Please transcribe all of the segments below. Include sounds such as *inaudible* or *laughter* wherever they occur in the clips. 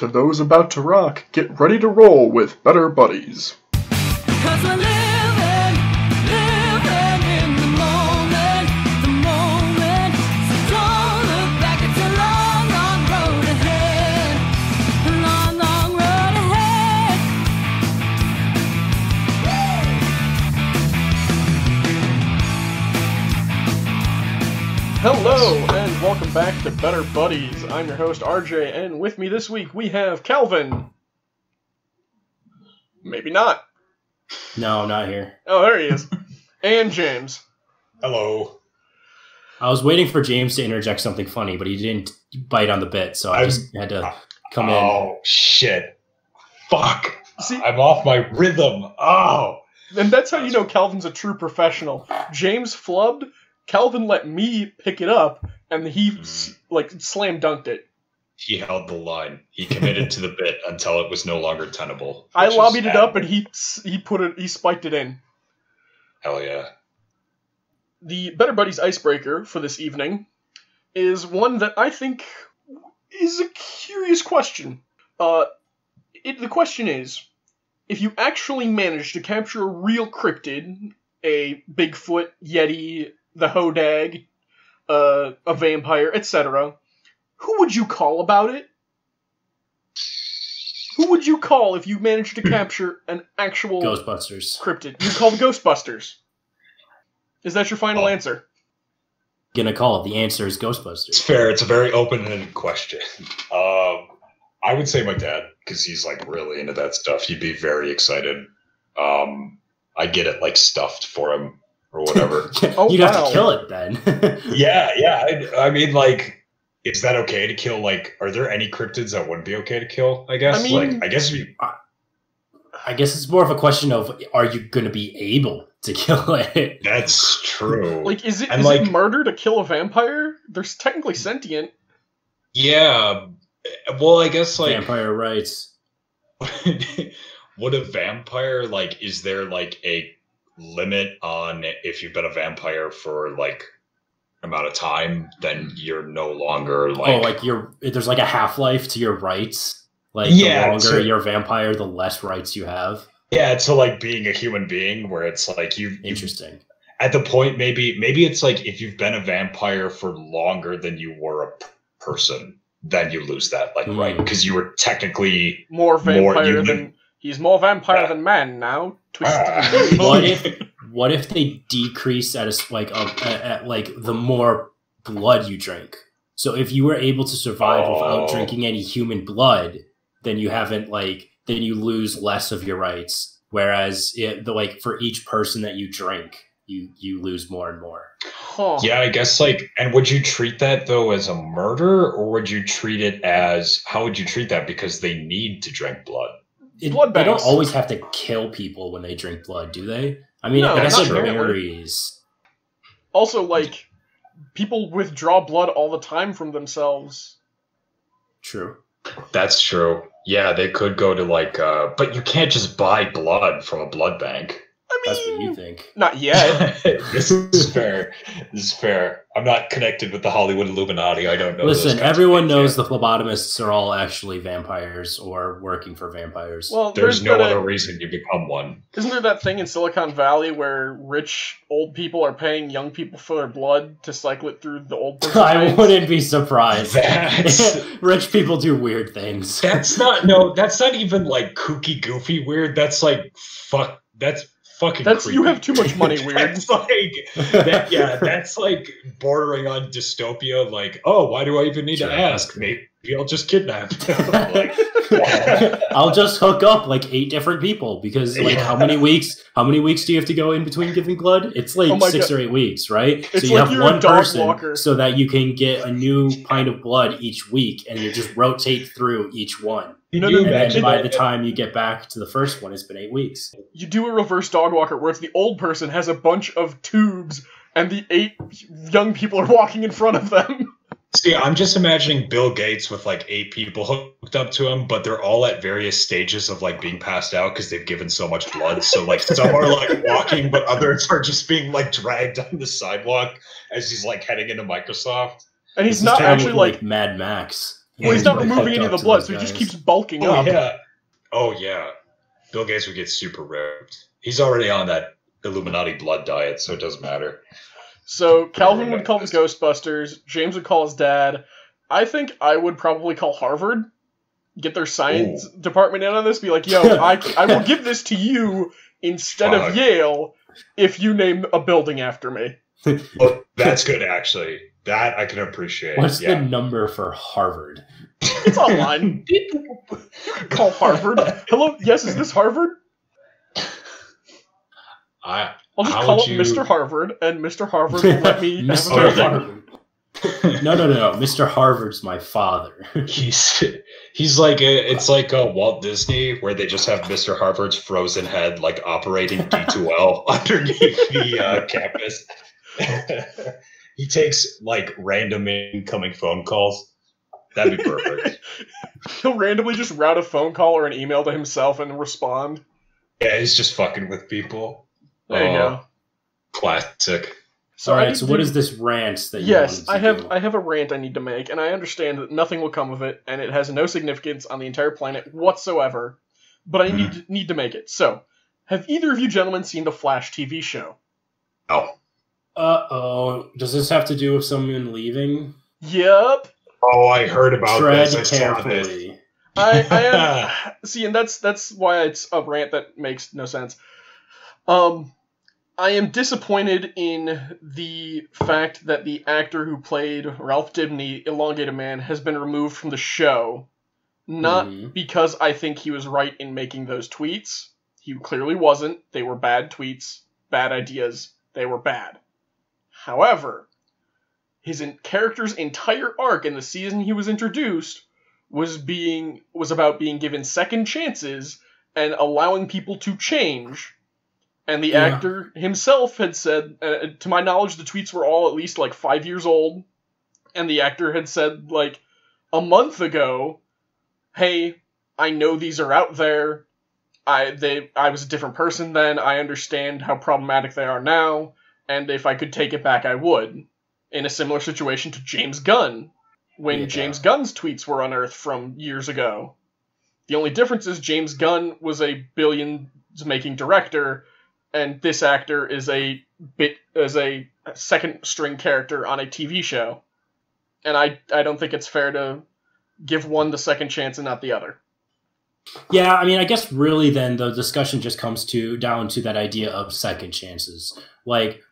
To those about to rock, get ready to roll with Better Buddies. Cause we're living, living in the moment, the moment. So don't look back, it's a long, long road ahead. A long, long road ahead. Hello, and welcome back to Better Buddies. I'm your host, RJ, and with me this week we have Calvin. Maybe not. No, not here. Oh, there he is. and James. Hello. I was waiting for James to interject something funny, but he didn't bite on the bit, so I I'm- just had to uh, come in. Oh shit. Fuck. See, I'm off my rhythm. Oh. and that's how you know Calvin's a true professional. James flubbed, Calvin let me pick it up, and he, s- like, slam dunked it. He held the line. He committed to the bit until it was no longer tenable. I lobbied it up, and he he put it, he spiked it in. Hell yeah. the Better Buddies icebreaker for this evening is one that I think is a curious question. Uh, it, the question is if you actually manage to capture a real cryptid, a Bigfoot, Yeti, the Hodag, uh, a vampire, etc., who would you call about it? Who would you call if you managed to *clears throat* capture an actual Ghostbusters. cryptid? You call the Ghostbusters. Is that your final Oh. answer? Gonna call it. The answer is Ghostbusters. It's fair. It's a very open-ended question. Um, I would say my dad because he's like really into that stuff. He'd be very excited. Um, I get it like stuffed for him or whatever. *laughs* Oh, You'd have to kill it then. *laughs* yeah, yeah. I, I mean, like, is that okay to kill? Like, are there any cryptids that wouldn't be okay to kill? I guess. I mean- like, I guess we. I guess it's more of a question of are you gonna be able to *laughs* kill it? That's true. Like, is it, is like- it murder to kill a vampire? They're technically sentient. yeah. Well, I guess like Vampire rights. would a vampire like? Is there like a limit on if you've been a vampire for like amount of time? Then you're no longer like. oh, like you're there's like a half life to your rights. Like Yeah, the longer so- you're a vampire, the less rights you have. yeah, to like being a human being, where it's like you you Interesting. at the point maybe maybe it's like if you've been a vampire for longer than you were a p- person then you lose that like right Hmm. because you were technically More More vampire you than live- he's more vampire than man now. Twisted Ah. and evil. What if what if they decrease at a s- like a, at, at like the more blood you drink? So if you were able to survive without Oh. drinking any human blood, then you haven't like then you lose less of your rights. Whereas it, the like for each person that you drink, you you lose more and more. Huh. yeah i guess like and would you treat that though as a murder or would you treat it as how would you treat that because they need to drink blood It, Blood they don't always have to kill people when they drink blood, do they? I mean, No, I guess not it really. varies. Also, like, people withdraw blood all the time from themselves. True. that's true yeah they could go to like uh but you can't just buy blood from a blood bank I That's what you think. not yet. *laughs* this is fair. This is fair. I'm not connected with the Hollywood Illuminati. I don't know. Listen, kinds everyone knows yet. the phlebotomists are all actually vampires or working for vampires. Well, There's no other uh, reason you become one. Isn't there that thing in Silicon Valley where rich old people are paying young people for their blood to cycle it through the old *laughs* I veins? wouldn't be surprised. *laughs* Rich people do weird things. that's not no. That's not even like kooky, goofy, weird. That's like fuck. That's fucking. That's you have too much money. *laughs* Weird. That's like that, yeah, that's like bordering on dystopia. Like, oh, why do I even need Sure. to ask? Maybe I'll just kidnap. *laughs* *laughs* like, I'll just hook up like eight different people because like Yeah. how many weeks? How many weeks do you have to go in between giving blood? It's like Oh my six God. or eight weeks, right? It's so you like have one person walker. so that you can get a new pint of blood each week, and you just rotate through each one. You know you that- And imagine by the time you get back to the first one, it's been eight weeks. you do a reverse dog walker where it's the old person has a bunch of tubes and the eight young people are walking in front of them. *laughs* See, I'm just imagining Bill Gates with like eight people hooked up to him, but they're all at various stages of like being passed out because they've given so much blood. So like some are like *laughs* walking, but others are just being like dragged on the sidewalk as he's like heading into Microsoft. And he's This not totally actually like Mad Max. Well, he's He, not removing any of the blood, so he just keeps bulking Oh up. yeah. Oh yeah. Bill Gates would get super ripped. He's already on that Illuminati blood diet, so it doesn't matter. So Calvin would call the Ghostbusters. James would call his dad. I think I would probably call Harvard. Get their science department in on this. Be like, yo, *laughs* I, I will give this to you instead of Yale if you name a building after me. Oh, that's good actually. That I can appreciate. What's yeah. the number for Harvard? It's online. *laughs* call Harvard. Hello, yes, is this Harvard? I I'll just call would it you- Mr. Harvard, and Mr. Harvard will let me *laughs* have a Mr. Harvard. No, no, no, no. Mr. Harvard's my father. *laughs* he's he's like a, it's like a Walt Disney where they just have Mr. Harvard's frozen head like operating D2L underneath the uh, campus. He takes like random incoming phone calls. That'd be perfect. *laughs* He'll randomly just route a phone call or an email to himself and respond. yeah, he's just fucking with people. There you Oh, go. Classic. So All I right. need So to- what is this rant that you Yes, wanted to I have do? I have a rant I need to make, and I understand that nothing will come of it, and it has no significance on the entire planet whatsoever. But I mm-hmm. need need to make it. So, have either of you gentlemen seen the Flash TV show? Oh, Uh oh. Does this have to do with someone leaving? Yep. oh, I heard about Tread this. I saw this. carefully. I, I am *laughs* see, and that's that's why it's a rant that makes no sense. Um, I am disappointed in the fact that the actor who played Ralph Dibny, Elongated Man, has been removed from the show. Not Mhm. because I think he was right in making those tweets. He clearly wasn't. They were bad tweets, bad ideas. They were bad. However, his in- character's entire arc in the season he was introduced was being was about being given second chances and allowing people to change. And the Yeah. actor himself had said, uh, to my knowledge, the tweets were all at least like five years old. And the actor had said, like, a month ago, hey, I know these are out there. I they I was a different person then. I understand how problematic they are now, and if I could take it back, I would. In a similar situation to James Gunn, when Yeah. James Gunn's tweets were unearthed from years ago. The only difference is James Gunn was a billions making director, and this actor is a bit as a second string character on a TV show. And I I don't think it's fair to give one the second chance and not the other. Yeah, I mean, I guess really then the discussion just comes to down to that idea of second chances. Like,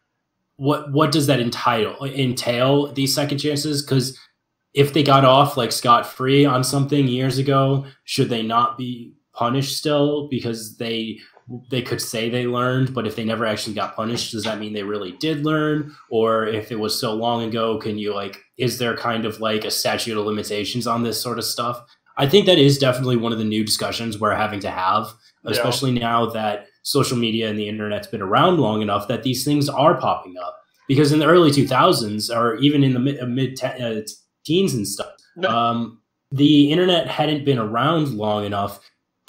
what what does that entitle entail these second chances? Because if they got off like scot free on something years ago, should they not be punished still because they they could say they learned, but if they never actually got punished, does that mean they really did learn? Or if it was so long ago, can you like is there kind of like a statute of limitations on this sort of stuff? I think that is definitely one of the new discussions we're having to have, Yeah. especially now that social media and the internet's been around long enough that these things are popping up. Because in the early 2000s, or even in the mid, uh, mid te- uh, teens and stuff, No. um, the internet hadn't been around long enough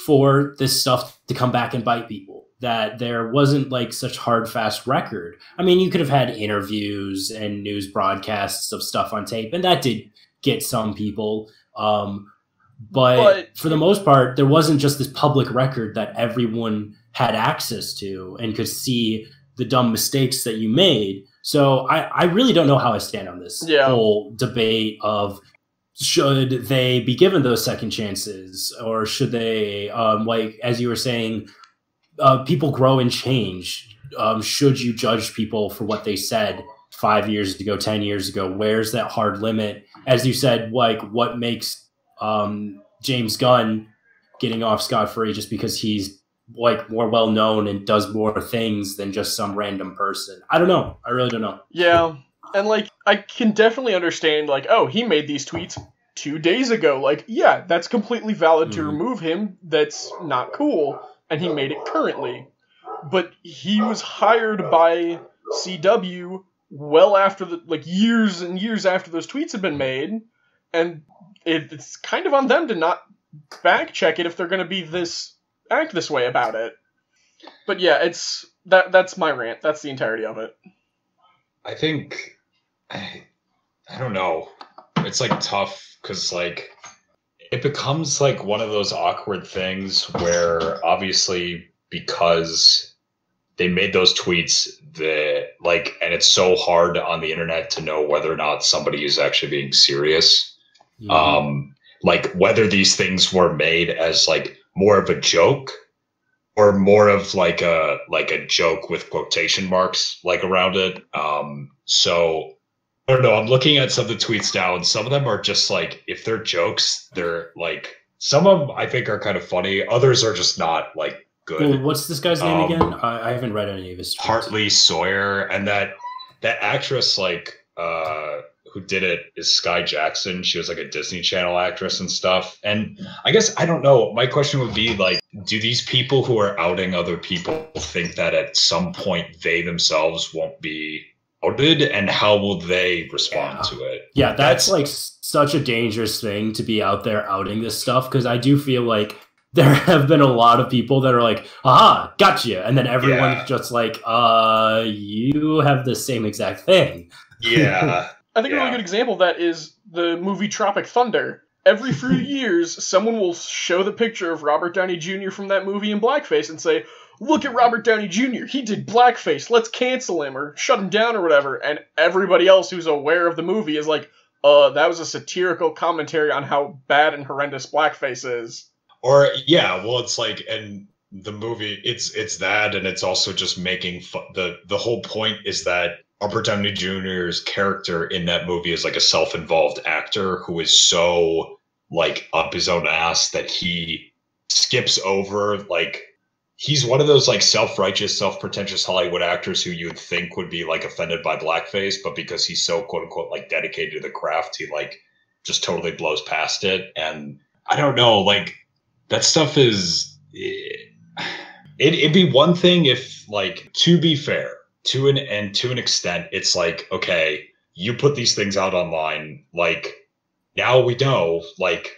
for this stuff to come back and bite people. That there wasn't like such hard, fast record. I mean, you could have had interviews and news broadcasts of stuff on tape, and that did get some people. Um, but, But- for the most part, there wasn't just this public record that everyone had access to and could see the dumb mistakes that you made. So I, I really don't know how I stand on this Yeah. whole debate of should they be given those second chances or should they, um, like as you were saying, uh, people grow and change. Um, should you judge people for what they said five years ago, ten years ago? Where's that hard limit? As you said, like what makes um, James Gunn getting off scot free just because he's like more well known and does more things than just some random person. I don't know. I really don't know. Yeah, and like I can definitely understand like oh he made these tweets two days ago. Like yeah, that's completely valid to Mhm. remove him. That's not cool, and he made it currently. But he was hired by CW well after the like years and years after those tweets had been made, and it, it's kind of on them to not back check it if they're going to be this act this way about it. But yeah, it's that that's my rant. That's the entirety of it. I think I, I don't know. It's like tough because like it becomes like one of those awkward things where obviously because they made those tweets that like and it's so hard on the internet to know whether or not somebody is actually being serious Mhm. um like whether these things were made as like more of a joke or more of like a like a joke with quotation marks like around it um so i don't know i'm looking at some of the tweets now and some of them are just like if they're jokes they're like some of them i think are kind of funny others are just not like good Well, what's this guy's name Um, again? I, I haven't read any of his. tweets. Hartley Sawyer, and that that actress like uh who did it is Skai Jackson. She was like a Disney Channel actress and stuff. And I guess I don't know. My question would be like, do these people who are outing other people think that at some point they themselves won't be outed, and how will they respond Yeah. to it? Yeah, that's, That's- like such a dangerous thing to be out there outing this stuff because I do feel like *laughs* there have been a lot of people that are like, "Aha, gotcha," and then everyone's Yeah. just like, "Uh, you have the same exact thing." Yeah. *laughs* I think a really good example of that is the movie Tropic Thunder. Every few *laughs* years, someone will show the picture of Robert Downey Jr. from that movie in blackface and say, Look at Robert Downey Jr. He did blackface. Let's cancel him or shut him down or whatever. And everybody else who's aware of the movie is like, uh, that was a satirical commentary on how bad and horrendous blackface is. Or yeah, well, it's like, and the movie, it's it's that, and it's also just making fu- the the whole point is that Robert Downey Jr.'s character in that movie is like a self-involved actor who is so like up his own ass that he skips over like he's one of those like self-righteous, self-pretentious Hollywood actors who you'd think would be like offended by blackface, but because he's so quote unquote like dedicated to the craft, he like just totally blows past it. And I don't know, like that stuff is it, *sighs* it'd be one thing if like to be fair to an and to an extent it's like okay you put these things out online like now we know like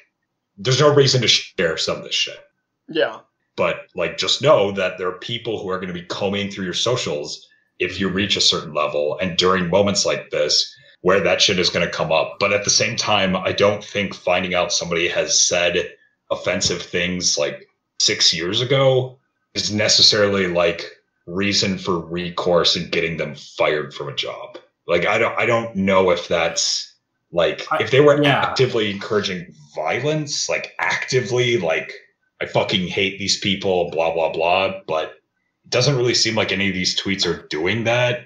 there's no reason to share some of this shit Yeah. but like just know that there are people who are going to be combing through your socials if you reach a certain level and during moments like this where that shit is going to come up but at the same time i don't think finding out somebody has said offensive things like six years ago is necessarily like reason for recourse and getting them fired from a job like i don't i don't know if that's like I- if they were yeah. actively encouraging violence like actively like I fucking hate these people, blah blah blah. But it doesn't really seem like any of these tweets are doing that.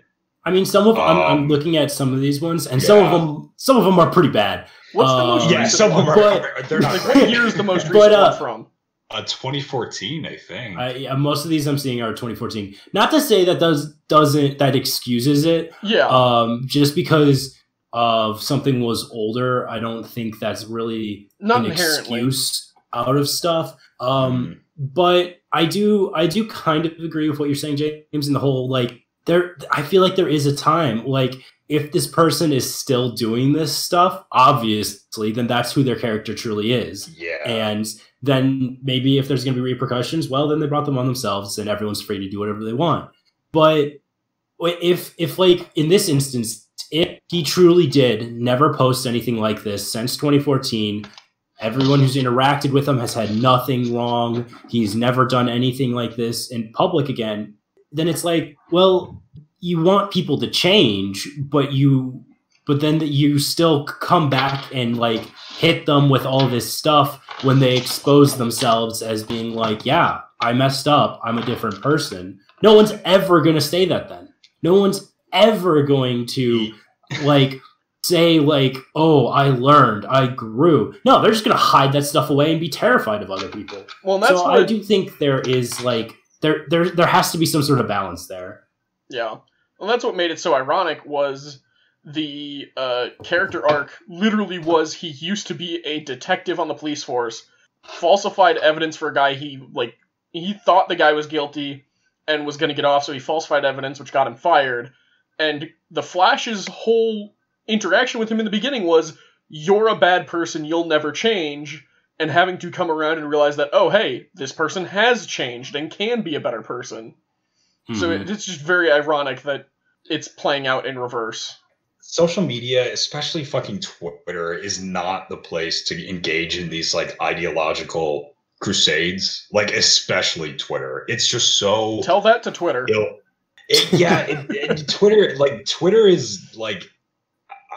I mean, some of I'm, I'm Um, looking at some of these ones, and some of them some of them are pretty bad. What's the Uh, most Yeah, recent some of them are. But- *laughs* they're not. Like, great. what year is the most *laughs* But, recent uh, one from? Uh, 2014, I think. I, yeah, most of these I'm seeing are 2014. Not to say that does doesn't that excuses it, Yeah. um, just because of something was older. I don't think that's really Not an inherently. excuse out of stuff. Um, but I do I do kind of agree with what you're saying, James, in the whole like there I feel like there is a time like if this person is still doing this stuff, obviously, then that's who their character truly is. yeah. And then maybe if there's going to be repercussions, well, then they brought them on themselves, and everyone's free to do whatever they want. But if if like in this instance, if he truly did never post anything like this since 2014, everyone who's interacted with him has had nothing wrong. He's never done anything like this in public again. Then it's like, well, you want people to change, but you but then that you still come back and like hit them with all this stuff when they expose themselves as being like, yeah, I messed up. I'm a different person. No one's ever going to say that then. No one's ever going to like say like, "Oh, I learned. I grew." No, they're just going to hide that stuff away and be terrified of other people. Well, that's so what I do think there is like there there there has to be some sort of balance there. Yeah. Well, that's what made it so ironic was the uh, character arc literally was he used to be a detective on the police force, falsified evidence for a guy he like he thought the guy was guilty and was going to get off, so he falsified evidence, which got him fired. And the Flash's whole interaction with him in the beginning was, "You're a bad person. You'll never change." And having to come around and realize that, oh, hey, this person has changed and can be a better person. So Mhm. it, it's just very ironic that it's playing out in reverse. Social media, especially fucking Twitter, is not the place to engage in these like ideological crusades. Like especially Twitter, it's just so Tell that to Twitter. ill. It, yeah, it, it- *laughs* Twitter like Twitter is like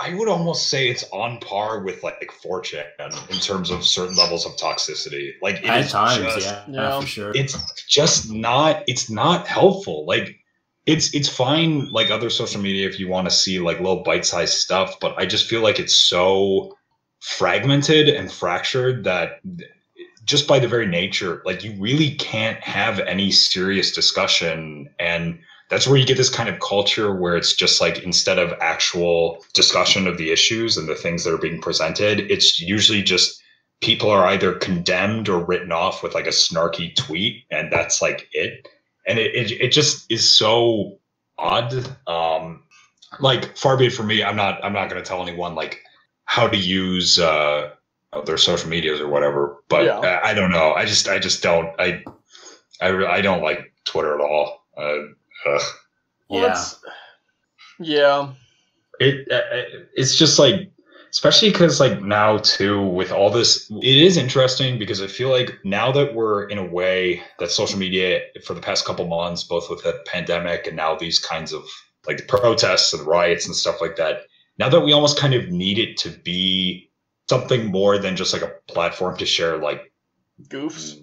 I would almost say it's on par with like 4chan in terms of certain levels of toxicity. Like it At is times, just- yeah, Yeah. for sure. it's just not it's not helpful like it's it's fine like other social media if you want to see like little bite-sized stuff but i just feel like it's so fragmented and fractured that just by the very nature like you really can't have any serious discussion and that's where you get this kind of culture where it's just like instead of actual discussion of the issues and the things that are being presented it's usually just people are either condemned or written off with like a snarky tweet and that's like it and it, it, it just is so odd um like far be it from me i'm not i'm not going to tell anyone like how to use uh their social medias or whatever but Yeah. I, I don't know i just i just don't i i, re- I don't like twitter at all uh, ugh. Well, yeah. Yeah. it uh, it's just like especially because like now too with all this it is interesting because i feel like now that we're in a way that social media for the past couple months both with the pandemic and now these kinds of like the protests and riots and stuff like that now that we almost kind of need it to be something more than just like a platform to share like Goofs.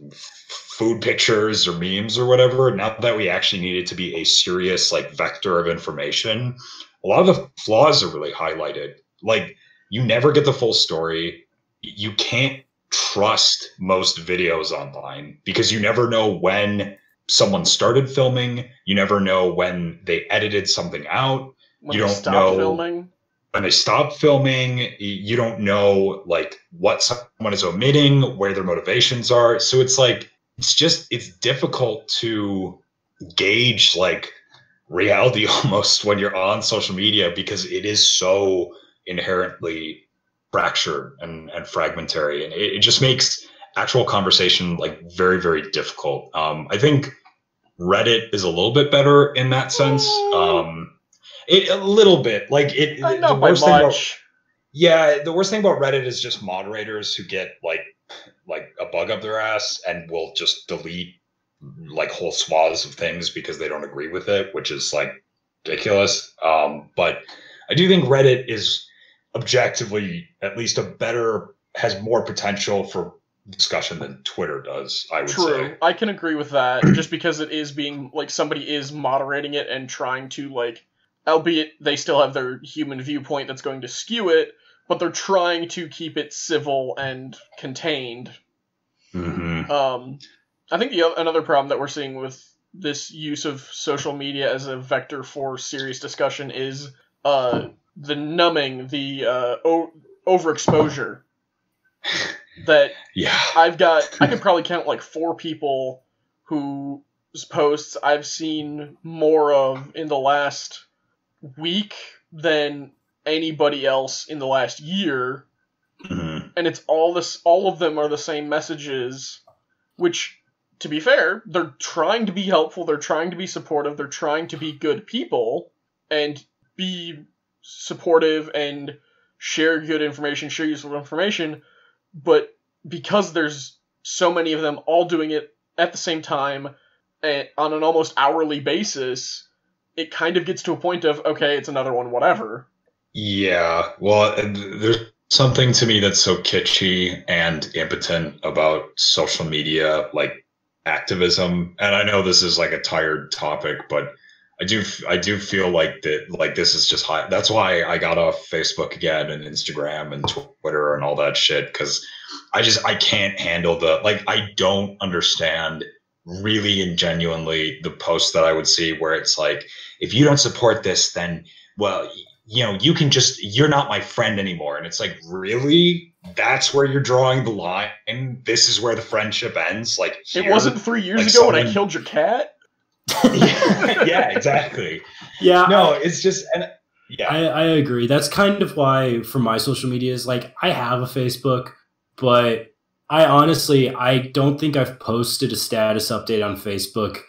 food pictures or memes or whatever now that we actually need it to be a serious like vector of information a lot of the flaws are really highlighted like you never get the full story. You can't trust most videos online because you never know when someone started filming. You never know when they edited something out. When You don't know- filming. when they stop filming. You don't know like what someone is omitting where their motivations are. So it's like it's just it's difficult to gauge like reality *laughs* almost when you're on social media because it is so inherently fractured and, and fragmentary. And it, it just makes actual conversation like very very difficult. Um, i think reddit is a little bit better in that sense. Um, it, a little bit. Like it the not by worst thing about- yeah, the worst thing about Reddit is just moderators who get like like a bug up their ass and will just delete like whole swaths of things because they don't agree with it, which is like ridiculous. Um, but I do think Reddit is objectively at least a better has more potential for discussion than Twitter does. I would True. say. I can agree with that. *clears throat* just because it is being like somebody is moderating it and trying to like albeit they still have their human viewpoint that's going to skew it, but they're trying to keep it civil and contained. hmm Um, I think the o- another problem that we're seeing with this use of social media as a vector for serious discussion is uh, the numbing, the uh, o- overexposure. That *laughs* Yeah. I've got, *laughs* I could probably count like four people whose posts I've seen more of in the last week than anybody else in the last year hmm and it's all this all of them are the same messages which to be fair they're trying to be helpful they're trying to be supportive they're trying to be good people and be supportive and share good information share useful information but because there's so many of them all doing it at the same time and on an almost hourly basis it kind of gets to a point of okay it's another one whatever Yeah, well, there's something to me that's so kitschy and impotent about social media, like activism. And I know this is like a tired topic, but I do, I do feel like that, like this is just high. That's why I got off Facebook again and Instagram and Twitter and all that shit because I just I can't handle the like I don't understand really and genuinely the posts that I would see where it's like if you don't support this then well you know, you can just, you're not my friend anymore. And it's like, really? That's where you're drawing the line? This is where the friendship ends? Like, it wasn't three years like ago when i killed your cat yeah, *laughs* yeah, exactly. Yeah, No, it's just, and yeah, I, I agree. That's kind of why for my social media is like I have a Facebook, but I honestly I don't think I've posted a status update on Facebook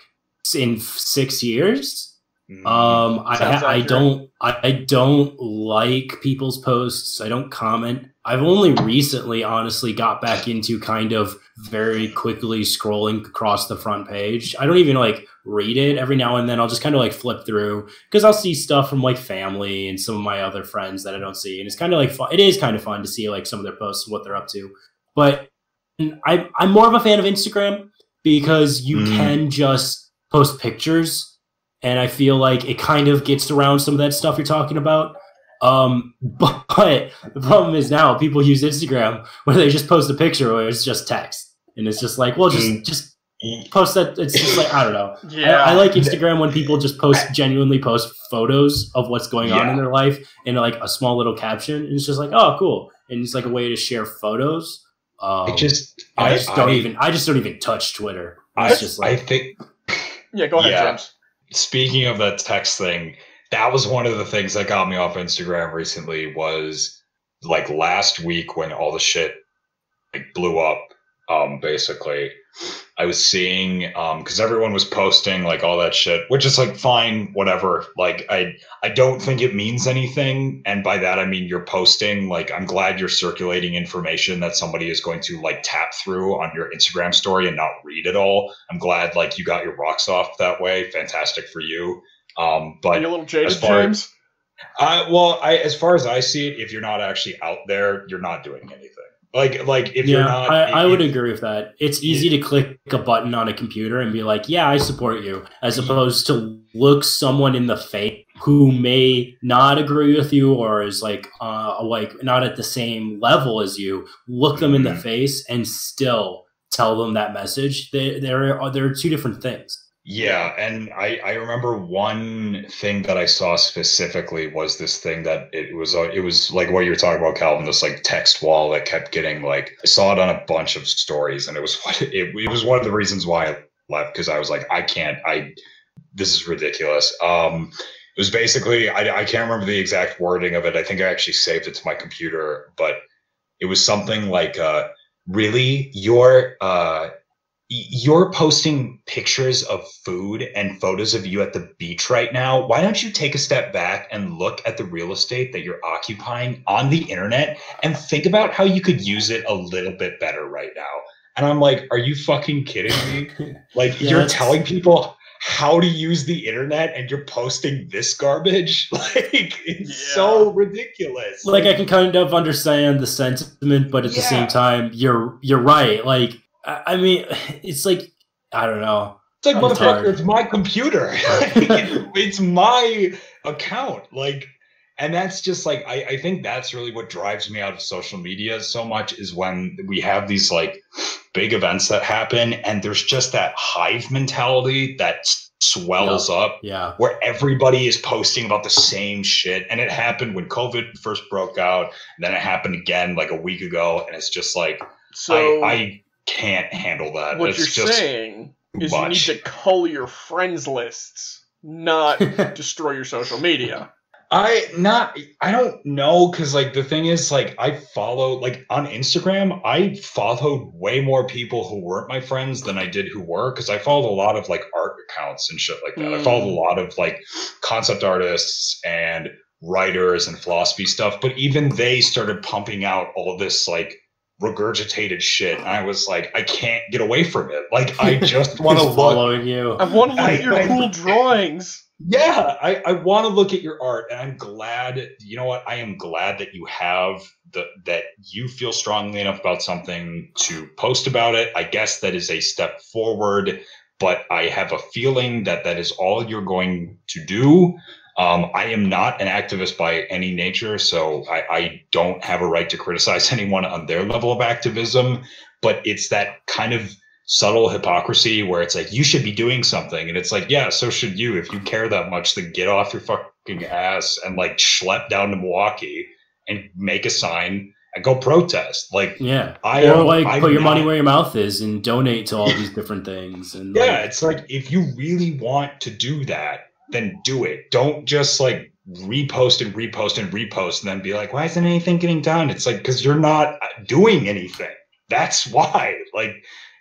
in six years. Mm. Um, I I don't I, I don't like people's posts. I don't comment. I've only recently, honestly, got back into kind of very quickly scrolling across the front page. I don't even like read it every now and then. I'll just kind of like flip through because I'll see stuff from like family and some of my other friends that I don't see, and it's kind of like fun. It is kind of fun to see like some of their posts and what they're up to. But I I'm more of a fan of Instagram because you Mm. can just post pictures and I feel like it kind of gets around some of that stuff you're talking about. Um, *laughs* but the problem is now people use Instagram where they just post a picture where it's just text, and it's just like, well, just Mm. just post that. It's just like I don't know. Yeah. I, I like Instagram when people just post genuinely post photos of what's going on in their life and like a small little caption, and it's just like, oh, cool, and it's like a way to share photos. Um, I just, I, I, just don't I- even. I just don't even touch Twitter. I, It's just I think yeah, go ahead, Yeah. James. Speaking of that text thing, that was one of the things that got me off Instagram recently was like last week when all the shit like blew up um basically I was seeing um cuz everyone was posting like all that shit which is like fine whatever like I I don't think it means anything and by that I mean you're posting like I'm glad you're circulating information that somebody is going to like tap through on your Instagram story and not read it all I'm glad like you got your rocks off that way fantastic for you um but you a little jaded, as far- James? I well, I as far as I see it, if you're not actually out there, you're not doing anything. Like like if yeah, you're not, I, I would agree with that. It's easy to click a button on a computer and be like, "Yeah, I support you," as opposed to look someone in the face who may not agree with you or is like uh like not at the same level as you. Look them in the Mhm. face and still tell them that message. They, there are there are two different things. Yeah, and I I remember one thing that I saw specifically was this thing that it was uh, it was like what you were talking about, Calvin. This like text wall that kept getting like I saw it on a bunch of stories, and it was *laughs* what it, it was one of the reasons why I left because I was like I can't I this is ridiculous. Um, it was basically I I can't remember the exact wording of it. I think I actually saved it to my computer, but it was something like uh really your uh you're posting pictures of food and photos of you at the beach right now. Why don't you take a step back and look at the real estate that you're occupying on the internet and think about how you could use it a little bit better right now? And I'm like, are you fucking kidding me? *laughs* Like, Yeah, you're telling people how to use the internet and you're posting this garbage? *laughs* Like, it's Yeah. so ridiculous. like I can kind of understand the sentiment, but at the same time, you're you're right. Like I, I mean, it's like I don't know. It's like, motherfucker, it's my computer. *laughs* it's my account. Like, and that's just like, I, I think that's really what drives me out of social media so much is when we have these like big events that happen and there's just that hive mentality that s- swells up Yeah, where everybody is posting about the same shit. And it happened when COVID first broke out. And then it happened again like a week ago. And it's just like, So I, I can't handle that. what it's you're just saying is much. you need to cull your friends lists, not *laughs* destroy your social media. I not I don't know because like the thing is like I follow like on Instagram I followed way more people who weren't my friends than I did who were because I followed a lot of like art accounts and shit like that. I followed a Mm. lot of like concept artists and writers and philosophy stuff, but even they started pumping out all this like regurgitated shit. And I was like, I can't get away from it. Like I *laughs* just want to He's look following you. I want to look at your I- I- cool drawings. yeah i, I want to look at your art and i'm glad you know what i am glad that you have the that you feel strongly enough about something to post about it i guess that is a step forward but i have a feeling that that is all you're going to do um, i am not an activist by any nature so I, I don't have a right to criticize *laughs* anyone on their level of activism but it's that kind of subtle hypocrisy where it's like you should be doing something and it's like yeah so should you if you care that much then get off your fucking ass and like schlep down to milwaukee and make a sign and go protest like Yeah, i or like I'm put your money where your mouth is and donate to all these different things. And yeah like, it's like if you really want to do that then do it don't just like repost and repost and repost and then be like why isn't anything getting done it's like because you're not uh, doing anything that's *laughs* why like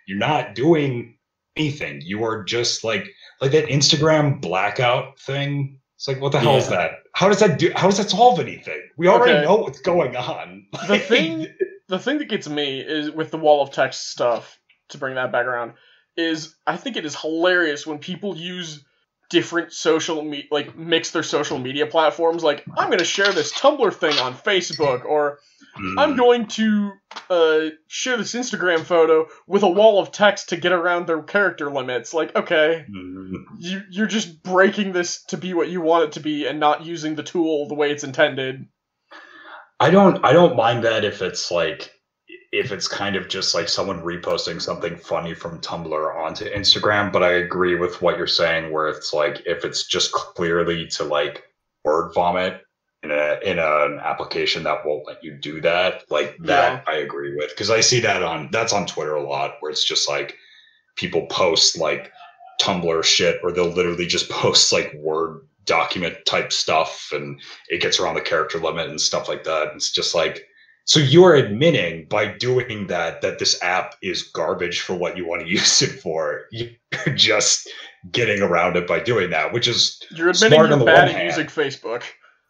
you're not doing anything. You are just like like that Instagram blackout thing. It's like what the hell is that? How does that do? How does that solve anything? We already Okay. know what's going on. The thing *laughs* the thing that gets me is with the wall of text stuff to bring that back around is I think it is hilarious when people use different social me- like mix their social media platforms like I'm going to share this Tumblr thing on Facebook or Mm. I'm going to uh, share this Instagram photo with a wall of text to get around their character limits like okay Mm. you you're just breaking this to be what you want it to be and not using the tool the way it's intended I don't I don't mind that if it's like if it's kind of just like someone reposting something funny from Tumblr onto Instagram, but I agree with what you're saying where it's like if it's just clearly to like word vomit in a in an application that won't let you do that, like that I agree with because I see that on that's on Twitter a lot where it's just like people post like Tumblr shit or they'll literally just *laughs* post like word document type stuff and it gets around the character limit and stuff like that. It's just like, so you're admitting by doing that that this app is garbage for what you want to *laughs* use it for. You're just getting around it by doing that, which is you're admitting Smart on you're the bad one at hand. using Facebook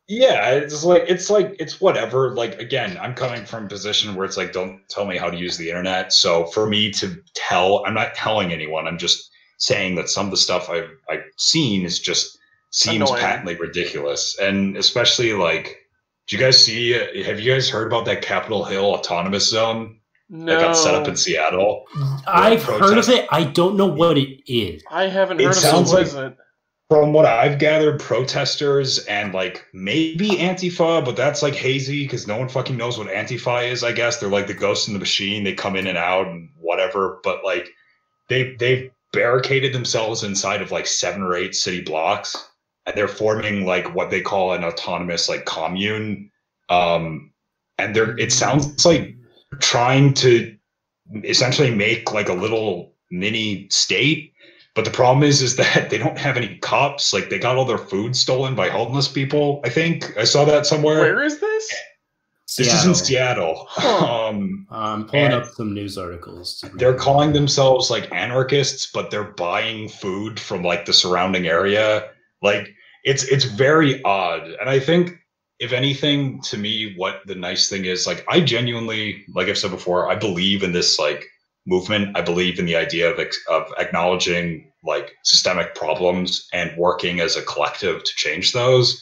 yeah, it's like it's like it's whatever. Like again, I'm coming from a position where it's like, don't tell me how to use the internet. So for me to tell, I'm not telling anyone. I'm just saying that some of the stuff I've I've seen is just seems Annoying. patently ridiculous, and especially like, do you guys see? Have you guys heard about that Capitol Hill autonomous zone no that got set up in Seattle? I've heard of it. I don't know what it is. I haven't It heard of sounds it. Like- it? From what I've gathered, protesters and like maybe Antifa, but that's like hazy because no one fucking knows what Antifa is. I guess they're like the ghost in the machine. They come in and out and whatever. But like they they've barricaded themselves inside of like seven or eight city blocks, and they're forming like what they call an autonomous like commune. Um, and they're it sounds like trying to essentially make like a little mini state but the problem is, is that *laughs* they don't have any cops. Like they got all their food stolen by homeless people. I think I saw that somewhere. Where is this? this is in Seattle. Huh. *laughs* Um, I'm pulling up some news articles. they're calling themselves like anarchists, but they're buying food from like the surrounding area. Like it's it's very odd, and I think if anything, to me, what the nice thing is, like I genuinely, like I've said before, I believe in this like movement. I believe in the idea of of acknowledging like systemic problems and working as a collective to change those.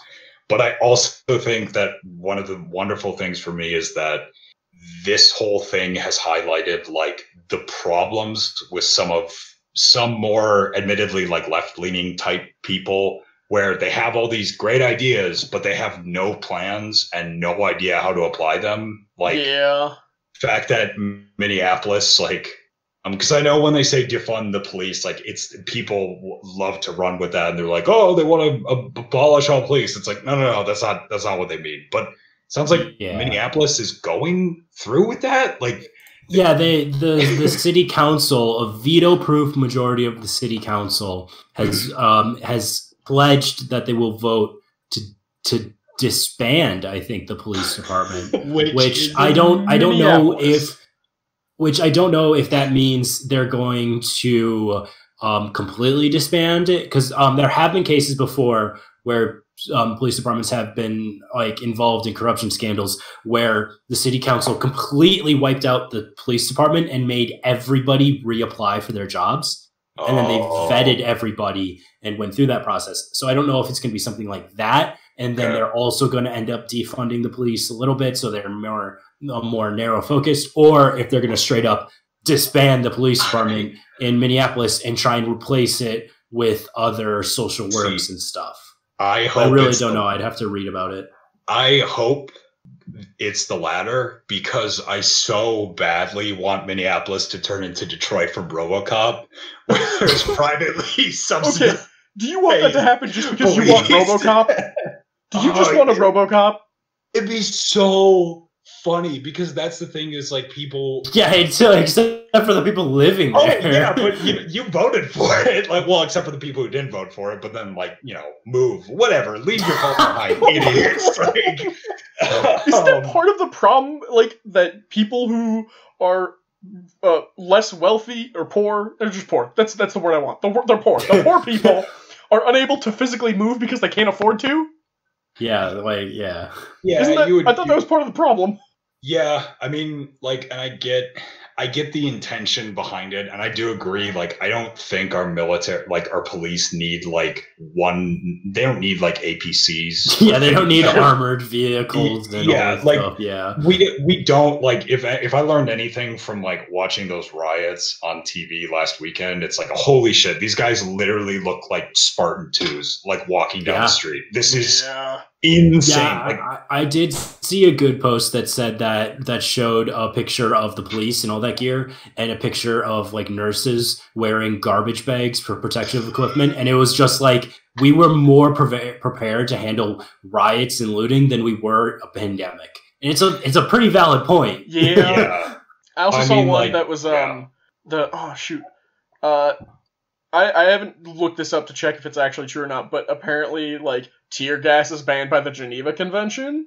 But I also think that one of the wonderful things for me is that this whole thing has highlighted like the problems with some of some more admittedly like left-leaning type people where they have all these great ideas but they have no plans and no idea how to apply them like yeah. fact that Minneapolis, like, um, because I know when they say defund the police, like, it's people love to run with that, and they're like, oh, they want to abolish all police. It's like, no, no, no, that's not that's not what they mean. But sounds like Yeah. Minneapolis is going through with that. Like, Yeah, they the the city council, a veto-proof majority of the city council has um, has pledged that they will vote to to disband. I think the police *laughs* department, which is I don't I don't know if which I don't know if that means they're going to um, completely disband it because um, there have been cases before where um, police departments have been like involved in corruption scandals where the city council completely wiped out the police department and made everybody reapply for their jobs and then they Oh. vetted everybody and went through that process. So i don't know if it's going to be something like that. And then Okay. they're also going to end up defunding the police a little bit so they're more more narrow focused or if they're going to straight up disband the police department in minneapolis and try and replace it with other social works See, and stuff. I hope i really don't the- know. I'd have to read about it. I hope it's the latter because I so badly want Minneapolis to turn into Detroit from RoboCop, *laughs* where there's *laughs* privately subsidized. Okay. Do you want that to happen just because you want RoboCop? *laughs* Do you just Oh, want a yeah. RoboCop? It'd be so funny because that's the thing is like people. *laughs* yeah except, except for the people living there. Oh yeah, but *laughs* you, you voted for it. Like, well, except for the people who didn't vote for it. But then, like, you know, move, whatever, leave your vote behind, *laughs* idiots. Like, Isn't that um, part of the problem? Like that people who are uh, less wealthy or poor. They're just poor. That's that's the word I want. The, wor- they're poor. The poor people are unable to physically move because they can't afford to. Yeah, like yeah. Yeah, Isn't that, would. I thought that was part of the problem. Yeah, I mean, like, and I get, I get the intention behind it, and I do agree. Like, I don't think our military, like our police, need like one. They don't need like APCs. *laughs* Yeah, they don't need Yeah. armored vehicles and Yeah, all like- stuff. Yeah. We we don't like if if I learned anything from like watching those riots on TV last weekend, it's like holy shit, these guys literally look like Spartan twos, like walking down Yeah. the street. This is Yeah. Insane. Yeah, like, I, I did see a good post that said that that showed a picture of the police and all that gear, and a picture of like nurses wearing garbage bags for protective equipment, and it was just like we were more preve- prepared to handle riots and looting than we were a pandemic. And it's a it's a pretty valid point. Yeah. yeah. I also I saw mean, one like, that was um yeah. the oh shoot. Uh I, I haven't looked this up to check if it's actually true or not, but apparently like tear gas is banned by the Geneva Convention.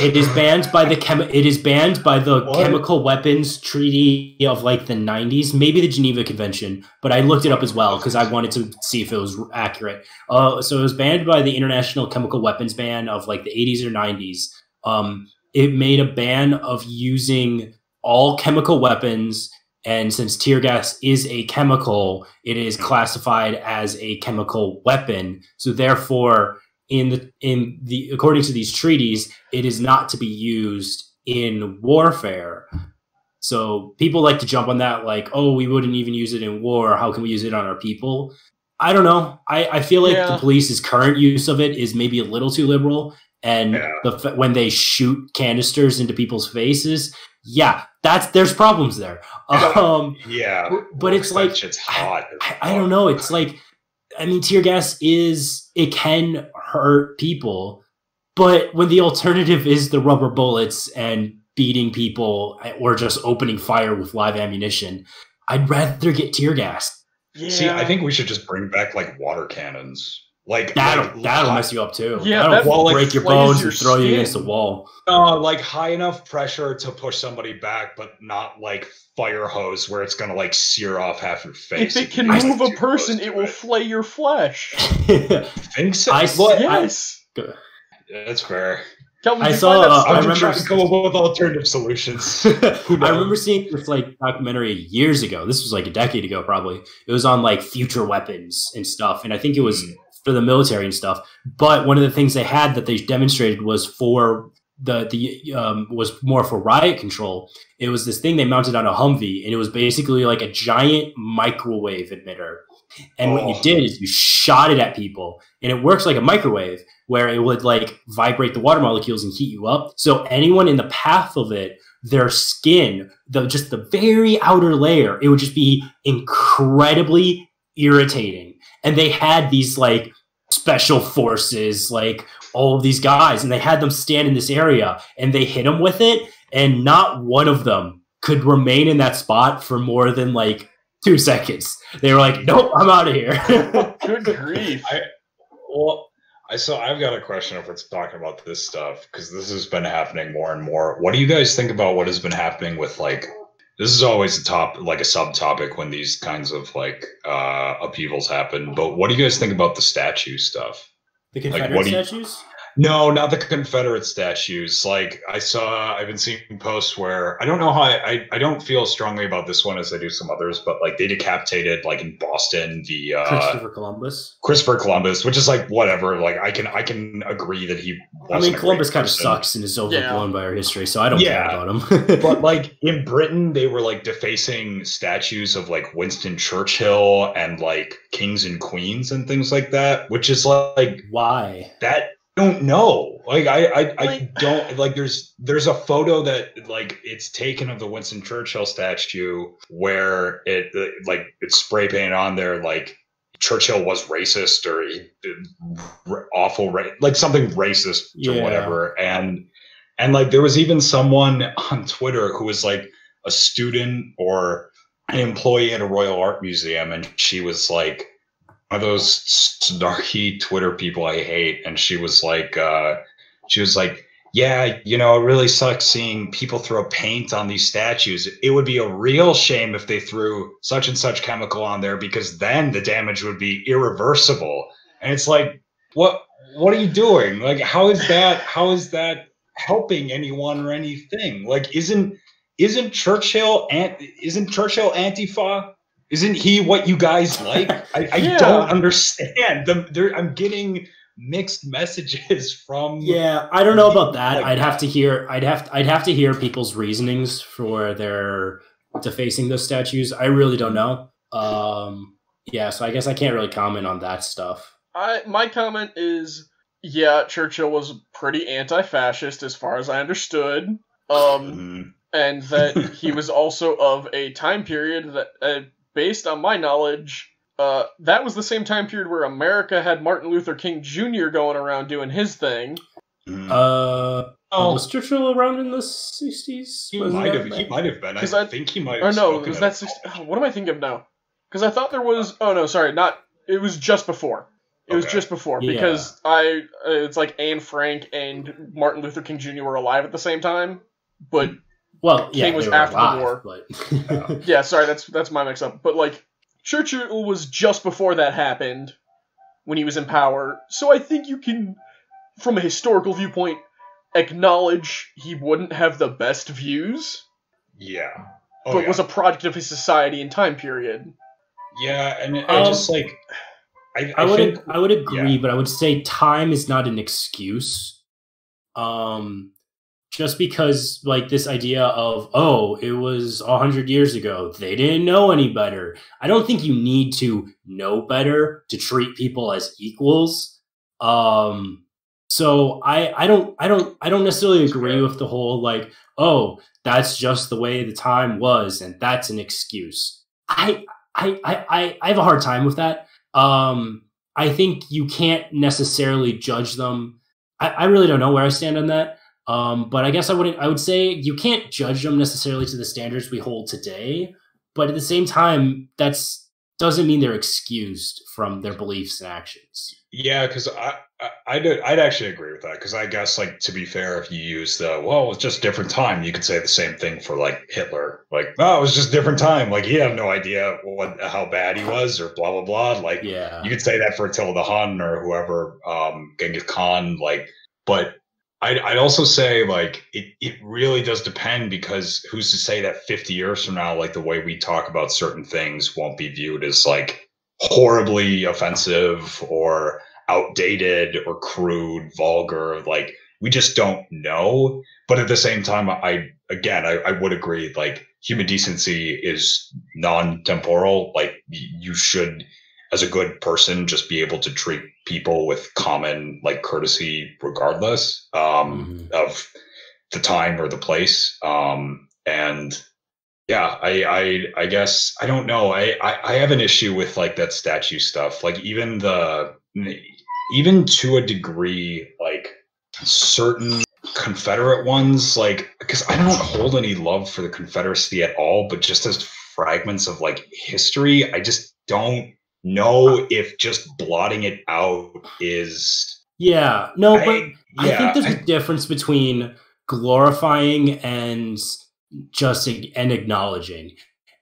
It is banned by the chemi- It is banned by the What? Chemical Weapons Treaty of like the '90s, maybe the Geneva Convention. But I looked it up as well because I wanted to see if it was accurate. Uh, so it was banned by the International Chemical Weapons Ban of like the '80s or '90s. Um, it made a ban of using all chemical weapons, and since tear gas is a chemical, it is hmm. classified as a chemical weapon. So therefore, in the in the according to these treaties, it is not to be used in warfare. So people like to jump on that, like, oh, we wouldn't even use it in war. How can we use it on our people? I don't know. I, I feel like Yeah. the police's current use of it is maybe a little too liberal. And Yeah. the when they shoot canisters into people's faces, yeah, that's there's problems there. Um, Yeah, but it's like- shit's hot. as I, I don't know. It's like, I mean, tear gas is, it can hurt people, but when the alternative is the rubber bullets and beating people or just opening fire with live ammunition, I'd rather get tear gas. Yeah. See, I think we should just bring back like water cannons. Like That'll, like, that'll high- mess you up too. Yeah, that'll that Well, like, break your bones your and throw you against the wall. uh, like high enough pressure to push somebody back, but not like fire hose where it's gonna like sear off half your face. if it can you move a person, it will flay your flesh. *laughs* Think so? I Well, see- Yes. That's fair. Kelvin, I saw, find uh, I I'm stuff- just trying remember- to come up with alternative solutions. *laughs* I remember seeing this like documentary years ago. This was like a decade ago, probably. It was on like future weapons and stuff, and I think it was Mm. For the military and stuff. But one of the things they had that they demonstrated was for the the um, was more for riot control. It was this thing they mounted on a Humvee, and it was basically like a giant microwave emitter. And what you Oh. did is you shot it at people, and it works like a microwave, where it would like vibrate the water molecules and heat you up. So anyone in the path of it, their skin, the just the very outer layer, it would just be incredibly irritating. And they had these like special forces, like all of these guys, and they had them stand in this area, and they hit them with it, and not one of them could remain in that spot for more than like two seconds. They were like, "Nope, I'm out of here." *laughs* Good grief. Well, I so I've got a question if it's talking about this stuff because this has been happening more and more. What do you guys think about what has been happening with like? This is always a top, like a subtopic when these kinds of like uh upheavals happen. But what do you guys think about the statue stuff? the Like, Confederate what do you- statues. No, not the Confederate statues. Like I saw, I've been seeing posts where I don't know how I, I, I don't feel strongly about this one as I do some others, but like they decapitated like in Boston the uh, Christopher Columbus. Christopher Columbus, which is like whatever. Like I can I can agree that he. I wasn't mean, a Columbus great kind of sucks and is overblown by our history, so I don't Yeah. care about him. *laughs* But like *laughs* in Britain, they were like defacing statues of like Winston Churchill and like kings and queens and things like that, which is like why? that. I don't know. Like I I, I Like- don't like. There's there's a photo that like it's taken of the Winston Churchill statue where it like it's spray painted on there like Churchill was racist or he did awful ra- like something racist or Yeah. whatever and and like there was even someone *laughs* on Twitter who was like a student or an employee at a Royal Art Museum and she was like one of those snarky Twitter people I hate and she was like uh she was like yeah, you know, it really sucks seeing people throw paint on these statues. It would be a real shame if they threw such and such chemical on there because then the damage would be irreversible. And it's like, what what are you doing? Like how is that how is that helping anyone or anything? Like isn't isn't Churchill and isn't Churchill Antifa? Isn't he what you guys like? I, I *laughs* Yeah. don't understand. The, there, I'm getting mixed messages *laughs* from Yeah, I don't know about that. Like I'd have to hear. I'd have. I'd have to hear people's reasonings for their defacing those statues. I really don't know. Um, yeah, so I guess I can't really comment on that stuff. I my comment is yeah, Churchill was pretty anti-fascist as far as I understood. Um, Mm, and that *laughs* he was also of a time period that, uh, based on my knowledge, uh, that was the same time period where America had Martin Luther King Jr. going around doing his thing. mm. Uh, Oh, was Churchill around in the sixties? he might have. He might have been. I 'Cause I- think he might Or have. no, spoken was that 60, oh, what am I thinking of now? Because I thought there was. Oh no, sorry, not. It was just before. It was just before Yeah. because I. Uh, it's like Anne Frank and Martin Luther King Jr. were alive at the same time, but Well, yeah, King was they were after the war. but *laughs* yeah, sorry, that's that's my mix up. But like Churchill was just before that happened when he was in power. So I think you can from a historical viewpoint acknowledge he wouldn't have the best views, Yeah. Oh, but yeah. was a product of his society and time period. yeah, and I Um, just like. I, I, I would think. I would agree, yeah. but I would say time is not an excuse. Um, just because like this idea of oh, it was a hundred years ago, they didn't know any better. I don't think you need to know better to treat people as equals. Um, so I I don't I don't I don't necessarily agree with the whole like oh that's just the way the time was and that's an excuse. I I I I, I have a hard time with that um i think you can't necessarily judge them I, I really don't know where i stand on that um but i guess i wouldn't i would say you can't judge them necessarily to the standards we hold today but at the same time that's doesn't mean they're excused from their beliefs and actions Yeah, because I, I I'd, I'd actually agree with that because I guess like to be fair, if you use the well, it's just different time, you could say the same thing for like Hitler. Like, oh, it was just different time. Like he had no idea what how bad he was or blah blah blah. Like yeah you could say that for Attila the Hun or whoever, um, Genghis Khan. Like, but I'd, I'd also say like it, it really does depend because who's to say that 50 years from now, like the way we talk about certain things won't be viewed as like horribly offensive or outdated or crude, vulgar. Like we just don't know. But at the same time, I again I, I would agree like human decency is non-temporal. Like you should as a good person just be able to treat people with common like courtesy regardless um, Mhm. of the time or the place. Um, and yeah I, I i guess i don't know. I, I i have an issue with like that statue stuff. Like even the even to a degree like certain confederate ones like because i don't hold any love for the confederacy at all but just as fragments of like history i just don't know uh, if just blotting it out is yeah no but I, I think there's I- a difference between glorifying and just and acknowledging.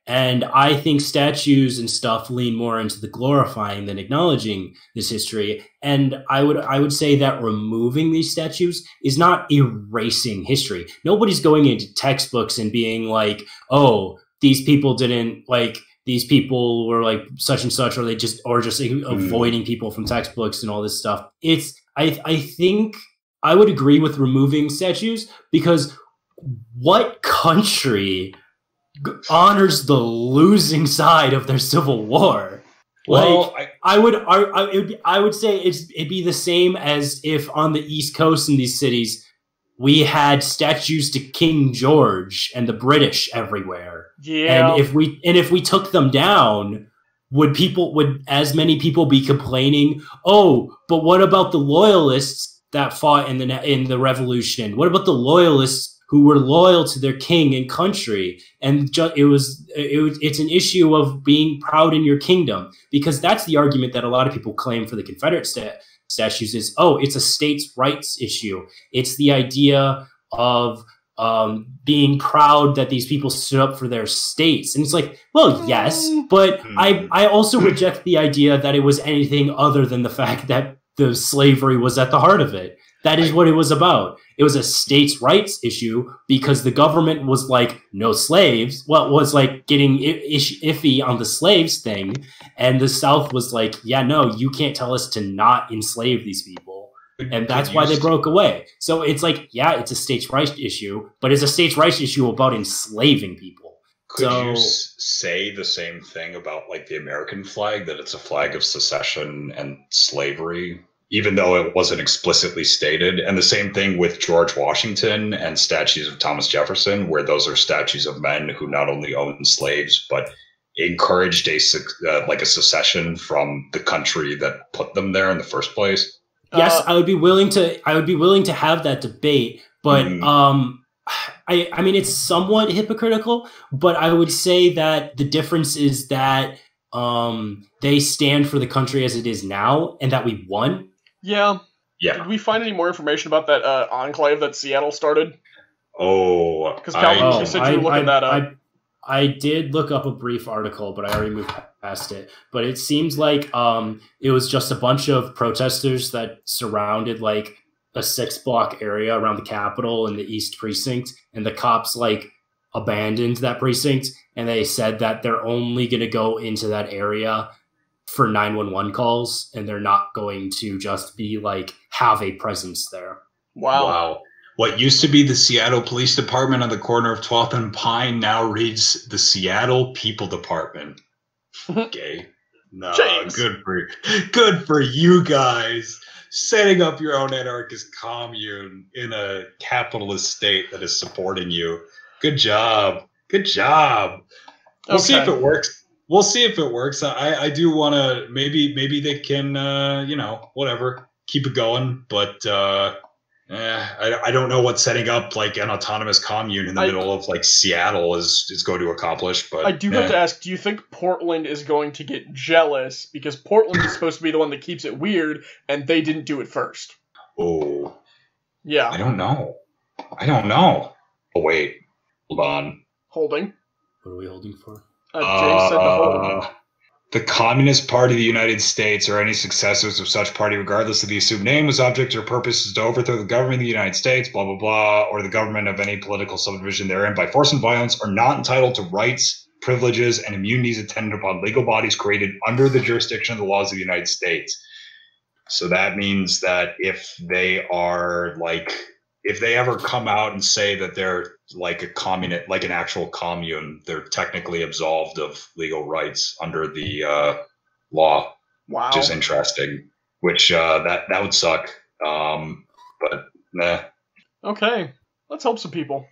And I think statues and stuff lean more into the glorifying than acknowledging this history. And I would I would say that removing these statues is not erasing history. Nobody's going into textbooks and being like, "Oh, these people didn't like these people were like such and such," or they just or just hmm. avoiding people from textbooks and all this stuff. It's I I think I would agree with removing statues because what country honors the losing side of their civil war? Like, well I, I would, I, I, it would be, I would say it's, it'd be the same as if on the East Coast in these cities we had statues to King George and the British everywhere. Yeah. And if we and if we took them down, would people would as many people be complaining? Oh, but what about the loyalists that fought in the in the revolution? What about the loyalists who were loyal to their king and country? And ju- it was it, was- it's an issue of being proud in your kingdom because that's the argument that a lot of people claim for the Confederate sta- statues is oh, it's a states' rights issue. It's the idea of um, being proud that these people stood up for their states. And it's like, well, yes, but I, I also reject the idea that it was anything other than the fact that the slavery was at the heart of it. That is what it was about. It was a states' rights issue because the government was like, no slaves. Well, was like getting iffy on the slaves thing. And the South was like, yeah, no, you can't tell us to not enslave these people and that's why they broke away. So it's like, yeah, it's a states' rights issue, but it's a states' rights issue about enslaving people. Could you So- s- say the same thing about like the American flag that it's a flag of secession and slavery, even though it wasn't explicitly stated? And the same thing with George Washington and statues of Thomas Jefferson, where those are statues of men who not only owned slaves but encouraged a uh, like a secession from the country that put them there in the first place. Yes, Uh, I would be willing to. I would be willing to have that debate, but Mhm. um, I I mean it's somewhat hypocritical. But I would say that the difference is that um they stand for the country as it is now, and that we won. Yeah. Yeah. Did we find any more information about that uh, enclave that Seattle started? Oh, 'Cause I- Calvin, Oh, you said you were looking that up. I, I did look up a brief article, but I already moved past it. But it seems like um, it was just a bunch of protesters that surrounded like a six block area around the Capitol in the East Precinct, and the cops like abandoned that precinct, and they said that they're only going to go into that area for 911 calls, and they're not going to just be like have a presence there. wow. Wow. What used to be the Seattle Police Department on the corner of 12th and Pine now reads the Seattle People Department. *laughs* Okay. No, James. good for good for you guys setting up your own anarchist commune in a capitalist state that is supporting you. Good job. Good job. We'll see if it works. We'll see if it works. I, I do want to maybe maybe they can uh, you know whatever keep it going, but uh, eh, I, I don't know what setting up like an autonomous commune in the I- middle of like Seattle is is going to accomplish. But I do have eh. to ask: Do you think Portland is going to get jealous because Portland is supposed to be the one that keeps it weird, and they didn't do it first? Oh, yeah. I don't know. I don't know. Oh wait, hold on. holding. What are we holding for? Uh, the. The Communist Party of the United States or any successors of such party, regardless of the assumed name, was object or purpose is to overthrow the government of the United States, blah, blah, blah, or the government of any political subdivision therein by force and violence, are not entitled to rights, privileges, and immunities attendant upon legal bodies created under the jurisdiction of the laws of the United States. So that means that if they are like, if they ever come out and say that they're like a communist, like an actual commune, they're technically absolved of legal rights under the uh, law, Wow. which is interesting. Which uh, that that would suck. Um, but nah. Okay, let's help some people.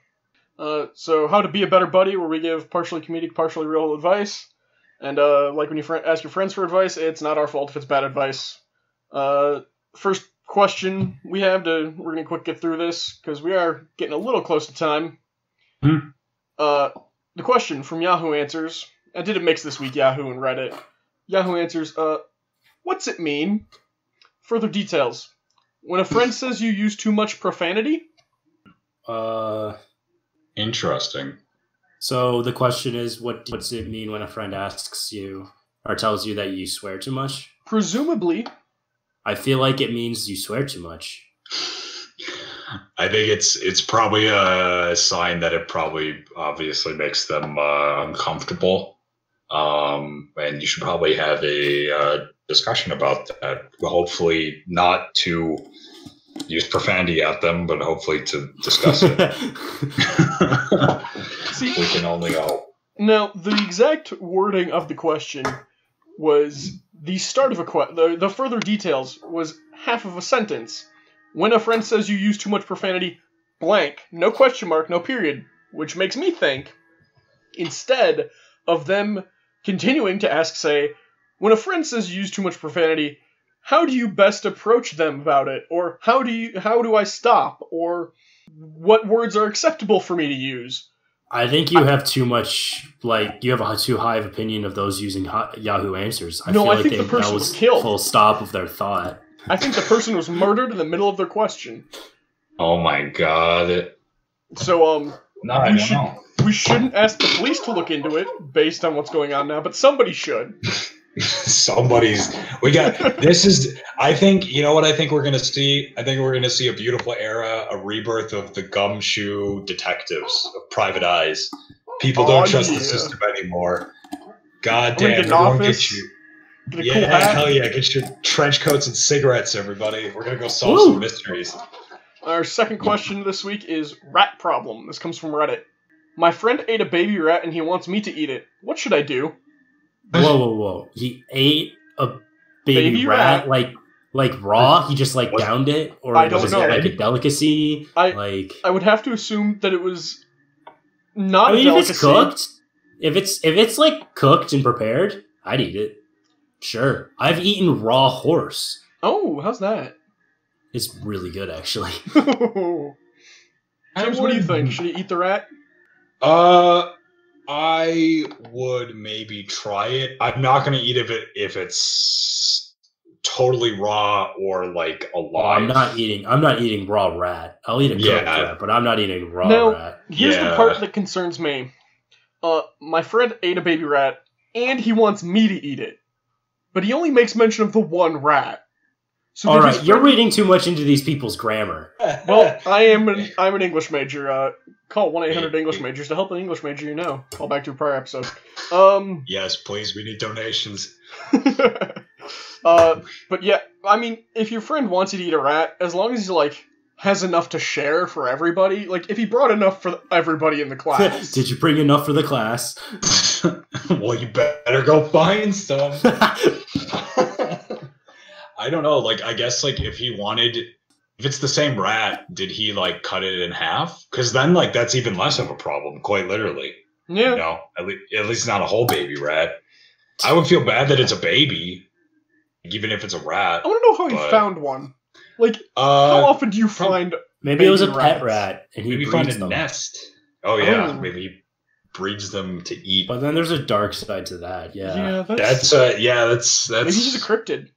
Uh, so, how to be a better buddy, where we give partially comedic, partially real advice. And uh, like when you fr- ask your friends for advice, it's not our fault if it's bad advice. Uh, first question we have to we're gonna quick get through this because we are getting a little close to time. Hmm. Uh, the question from Yahoo Answers. I did a mix this week, Yahoo and Reddit. Yahoo Answers. Uh, what's it mean? Further details. When a friend says you use too much profanity, Uh, Interesting. so the question is, what what's it mean when a friend asks you or tells you that you swear too much? presumably I feel like it means you swear too much. I think it's it's probably a sign that it probably obviously makes them uh, uncomfortable, um, and you should probably have a uh, discussion about that. Hopefully, not to use profanity at them, but hopefully to discuss it. See, *laughs* *laughs* we can only hope. now the exact wording of the question was the start of a question. The, the further details was half of a sentence. When a friend says you use too much profanity, blank, no question mark, no period, which makes me think, instead of them continuing to ask, say, when a friend says you use too much profanity, how do you best approach them about it? Or how do you how do I stop? Or what words are acceptable for me to use? I think you have too much, like you have a too high of opinion of those using Hi- Yahoo Answers. I No, feel I like think they, the person that was was killed. full stop of their thought. I think the person was murdered in the middle of their question. Oh my god. So um, No, We should- know. we shouldn't ask the police to look into it based on what's going on now, but somebody should. *laughs* Somebody's. We got. This is. I think. You know what I think we're gonna see. I think we're gonna see a beautiful era, a rebirth of the gumshoe detectives, of private eyes. People don't Oh, trust yeah. the system anymore. God damn, get everyone office, get you. Get Yeah, cool hell yeah, get your trench coats and cigarettes, everybody. We're gonna go solve Woo. some mysteries. Our second question this week is rat problem. This comes from Reddit. My friend ate a baby rat and he wants me to eat it. What should I do? Whoa, whoa, whoa! He ate a baby, Baby rat, rat. like like raw. He just like Was- downed it, or I don't was know. it like a delicacy? I- like I would have to assume that it was not I mean, a if it's cooked, if it's if it's like cooked and prepared, I'd eat it. Sure, I've eaten raw horse. Oh, how's that? It's really good, actually. *laughs* James, what do you think? Should he eat the rat? Uh, I would maybe try it. I'm not gonna eat if it if it's totally raw or like Well, alive. I'm not eating. I'm not eating raw rat. I'll eat a cooked Yeah. rat, but I'm not eating raw No. rat. Here's the part that concerns me. Uh, my friend ate a baby rat, and he wants me to eat it, but he only makes mention of the one rat. So All did right, his you're reading too much into these people's grammar. Well, I am an I'm an English major. Uh, call one eight hundred English majors to help an English major you know. Call back to a prior episode. Um, yes, please. We need donations. *laughs* uh, but yeah, I mean, if your friend wants you to eat a rat, as long as he like has enough to share for everybody, like if he brought enough for everybody in the *laughs* class. Did you bring enough for the class? *laughs* well, you better go find some. I don't know. Like, I guess like if he wanted, if it's the same rat, did he like cut it in half? Because then like that's even less of a problem. Quite literally, yeah. you know. At, le- at least not a whole baby rat. I would feel bad that it's a baby, even if it's a rat. I want to know how he found one. Like, how Uh, often do you prob- find? Maybe it was a Baby pet rat, and he maybe breeds find a them. nest. Oh yeah, Oh. maybe he breeds them to eat. But then there's a dark side to that. Yeah. Yeah, that's, That's uh, yeah, that's that's. maybe he's a cryptid.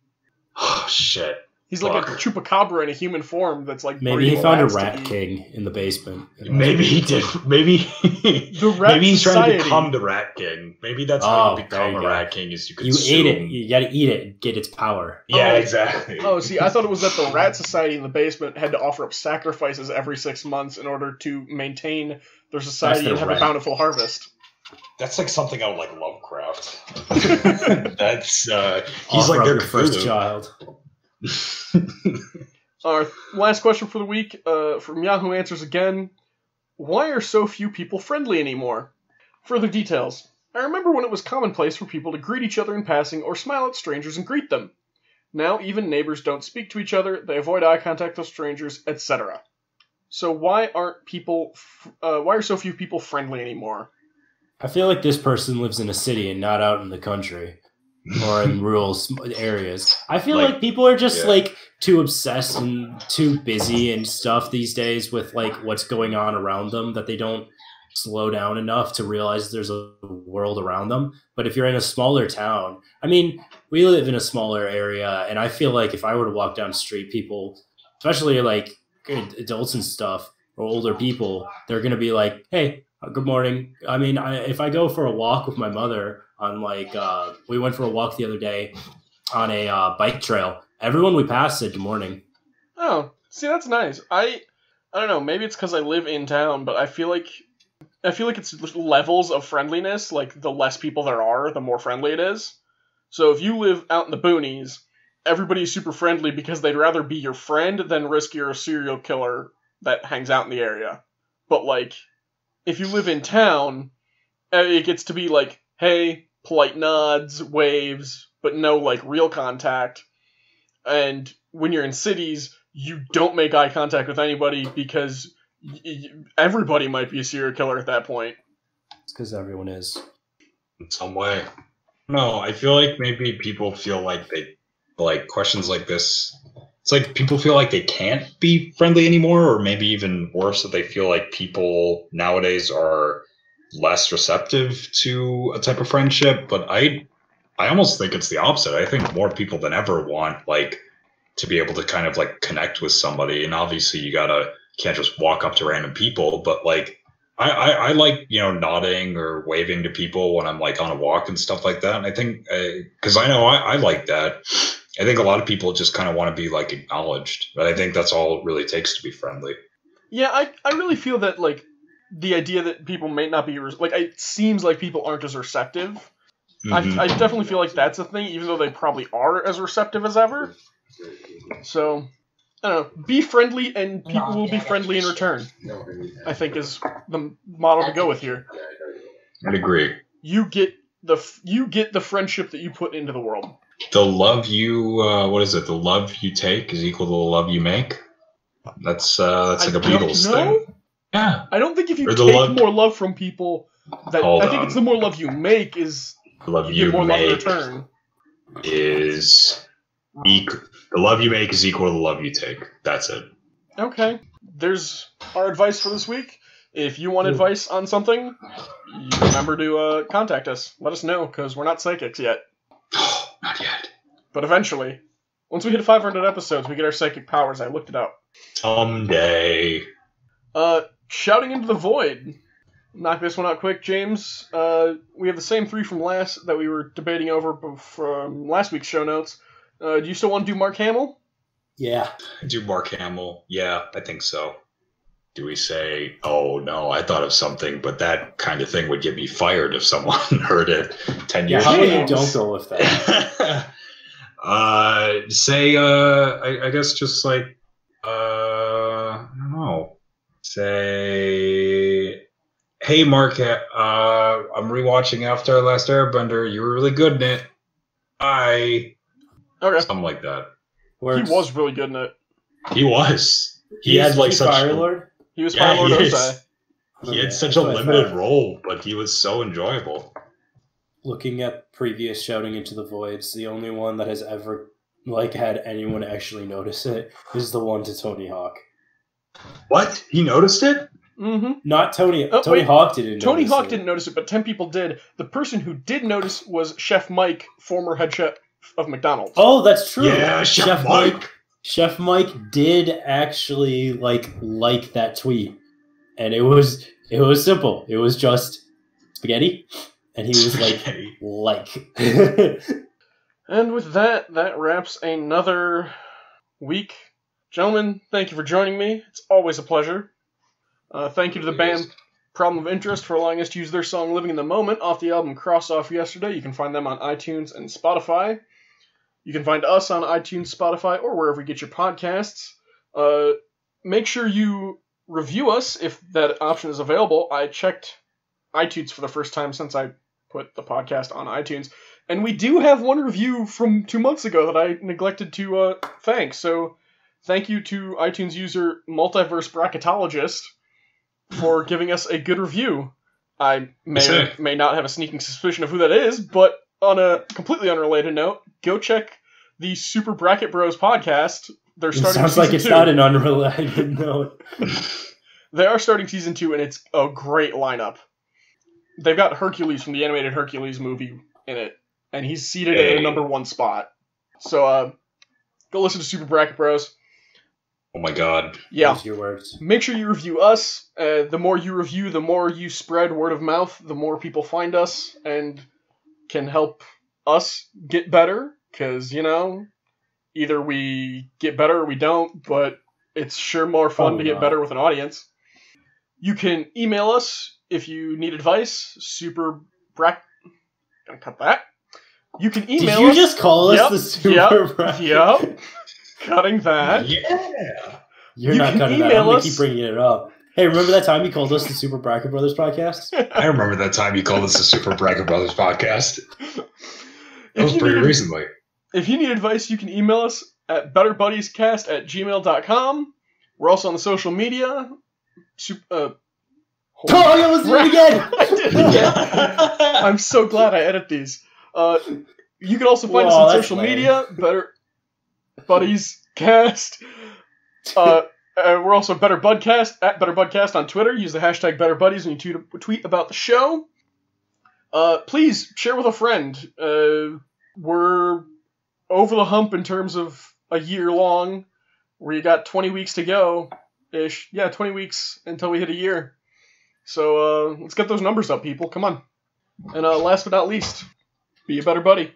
Oh *sighs* shit. He's like a chupacabra in a human form. That's like Maybe he found a rat king in the basement. Maybe he did. Maybe The *laughs* rat maybe he's trying society. to become the rat king. Maybe that's Oh, how you oh, become you a go. rat king. Is you consume. You consume. ate it. You gotta eat it and get its power. Yeah, Oh. exactly. Oh, see, I thought it was that the rat society in the basement had to offer up sacrifices every six months in order to maintain their society their and have right. a bountiful harvest. That's like something out of like Lovecraft. *laughs* that's uh, he's Offer like their your first Cthulhu. child. *laughs* Our last question for the week uh, from Yahoo Answers again. Why are so few people friendly anymore? Further details. I remember when it was commonplace for people to greet each other in passing or smile at strangers and greet them. Now even neighbors don't speak to each other, they avoid eye contact with strangers, etc. So why aren't people? F- uh, why are so few people friendly anymore? I feel like this person lives in a city and not out in the country or in *laughs* rural areas. I feel like, Like, people are just yeah. like too obsessed and too busy and stuff these days with like what's going on around them that they don't slow down enough to realize there's a world around them. But if you're in a smaller town, I mean, we live in a smaller area and I feel like if I were to walk down the street, people, especially like adults and stuff or older people, they're going to be like, "Hey, good morning." I mean, I, if I go for a walk with my mother on like uh, we went for a walk the other day on a uh, bike trail, everyone we passed said good morning. Oh, see, that's nice. I, I don't know. Maybe it's because I live in town, but I feel like, I feel like it's levels of friendliness. Like the less people there are, the more friendly it is. So if you live out in the boonies, everybody's super friendly because they'd rather be your friend than risk you're a serial killer that hangs out in the area. But like, if you live in town, uh, it gets to be like, hey, polite nods, waves, but no like real contact. And when you're in cities, you don't make eye contact with anybody because y- y- everybody might be a serial killer at that point. It's because everyone is. in some way. No, I feel like maybe people feel like they like questions like this. It's like people feel like they can't be friendly anymore, or maybe even worse, that they feel like people nowadays are less receptive to a type of friendship. But I, I almost think it's the opposite. I think more people than ever want like to be able to kind of like connect with somebody. And obviously, you gotta can't just walk up to random people, but like. I, I, I like you know nodding or waving to people when I'm like on a walk and stuff like that. And I think uh, because I know I, I like that. I think a lot of people just kind of want to be like acknowledged, but I think that's all it really takes to be friendly. Yeah, I, I really feel that like the idea that people may not be like it seems like people aren't as receptive. Mhm. I, I definitely feel like that's a thing, even though they probably are as receptive as ever. So I don't know. Be friendly, and people will be friendly in return. I think is the model to go with here. I'd agree. You get the f- you get the friendship that you put into the world. The love you, uh, what is it? The love you take is equal to the love you make. That's uh, that's like I a Beatles know. thing. Yeah, I don't think if you Or the take love- more love from people, that Hold I think on. it's the more love you make is the love you you, get more love in make return. is equal. The love you make is equal to the love you take. That's it. Okay. There's our advice for this week. If you want advice on something, remember to uh, contact us. Let us know because we're not psychics yet. *sighs* *laughs* Not yet. But eventually, once we hit 500 episodes, we get our psychic powers. I looked it up. Someday. Uh, shouting into the void. Knock this one out quick, James. Uh, we have the same three from last that we were debating over from last week's show notes. Uh, do you still want to do Mark Hamill? Yeah. Do Mark Hamill? Yeah, I think so. Do we say, oh no, I thought of something, but that kind of thing would get me fired if someone *laughs* heard it 10 years Yeah, years how about you James. don't go with that? *laughs* uh, say, uh, I, I guess just like, uh, I don't know. Say, hey, Mark, uh, I'm rewatching Avatar Last Airbender. You were really good in it. I. Okay. Something like that. Works. He was really good in it. He was. He He's- had like he's such. Fire Lord. He was Yeah, Fire Lord he is. He had such a that's what I limited role, but he was so enjoyable. Looking at previous shouting into the voids, the only one that has ever like had anyone actually notice it is the one to Tony Hawk. What? He noticed it? Mm-hmm. Not Tony. Oh, Tony wait. Hawk didn't. Tony notice Hawk it. didn't notice it, but 10 people did. The person who did notice was Chef Mike, former head chef of McDonald's. Oh, that's true. Yeah, Chef, Mike. Chef Mike did actually like like that tweet, and it was it was simple. It was just spaghetti, and he was like like. *laughs* And with that, that wraps another week. Gentlemen, thank you for joining me. It's always a pleasure. Uh, thank you to the band Problem of Interest for allowing us to use their song Living in the Moment off the album Cross Off Yesterday. You can find them on iTunes and Spotify. You can find us on iTunes, Spotify, or wherever you get your podcasts. Uh, make sure you review us if that option is available. I checked iTunes for the first time since I put the podcast on iTunes. And we do have one review from two months ago that I neglected to uh, thank. So thank you to iTunes user Multiverse Bracketologist for *laughs* giving us a good review. I may or may not have a sneaking suspicion of who that is, but on a completely unrelated note, go check the Super Bracket Bros podcast. They're It starting. sounds like it's two. not an unrelated *laughs* note. They are starting season two, and it's a great lineup. They've got Hercules from the animated Hercules movie in it, and he's seated at Hey. a number one spot. So, uh, go listen to Super Bracket Bros. Oh my god. Yeah, Use your words. make sure you review us. Uh, the more you review, the more you spread word of mouth. The more people find us and can help us get better. Because you know, either we get better or we don't. But it's sure more fun Probably to get not. better with an audience. You can email us if you need advice. Super brack. Gonna cut that. You can email. Did email you us. just call us the super? yep, bracket? Yep. Cutting that. Yeah. You're You not can cutting that. I'm gonna keep bringing it up. Hey, remember that time you called us the Super Bracket Brothers podcast? *laughs* I remember that time you called us the Super Bracket Brothers podcast. That If was you pretty need- recently. If you need advice, you can email us at betterbuddiescast at gmail.com. We're also on the social media. Sup- uh, hold. Oh, I almost did it again. *laughs* I did it again. I'm so glad I edit these. Uh, you can also find us on social lame. media. Better Buddies Cast. Uh, uh, we're also Better Budcast at Better Budcast on Twitter. Use the hashtag Better Buddies when you tweet, tweet about the show. Uh, please share with a friend. Uh, we're over the hump in terms of a year long, where you got 20 weeks to go ish. Yeah, 20 weeks until we hit a year. So uh, let's get those numbers up, people. Come on. And uh, last but not least, be a better buddy.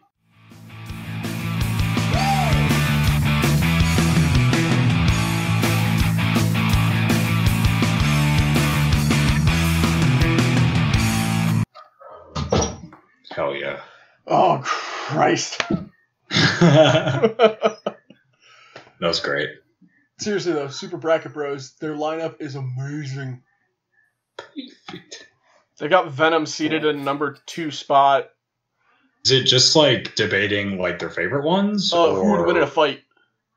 Hell yeah. Oh, Christ. *laughs* that was great. Seriously, though, Super Bracket Bros, their lineup is amazing. They got Venom seated in number two spot. Is it just like debating like their favorite ones? Uh, who would win in a fight?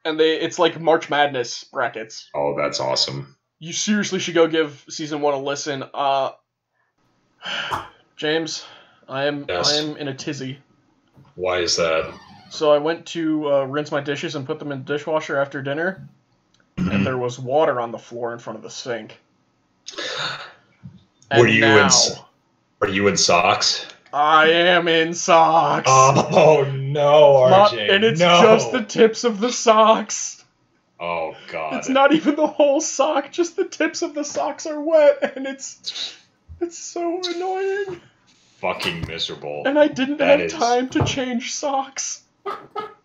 And they it's like March Madness brackets. Oh, that's awesome. You seriously should go give season one a listen. Uh, James, I am Yes. I am in a tizzy. Why is that? So I went to uh, rinse my dishes and put them in the dishwasher after dinner, and mm-hmm. there was water on the floor in front of the sink. Were you in now s- Are you in socks? I am in socks. Oh no, RJ. and it's no. just the tips of the socks. Oh god. It's not even the whole sock, just the tips of the socks are wet, and it's it's so annoying. fucking miserable. And I didn't That have is- time to change socks. *laughs*